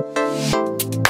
Música